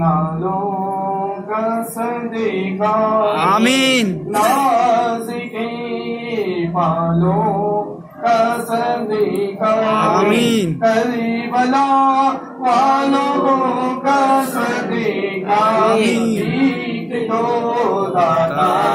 नालों का सदेगा आमीन नाज के बालों का सदेगा आमीन। करीबला वालों का सदेगा आमीन। ठीक तो दाता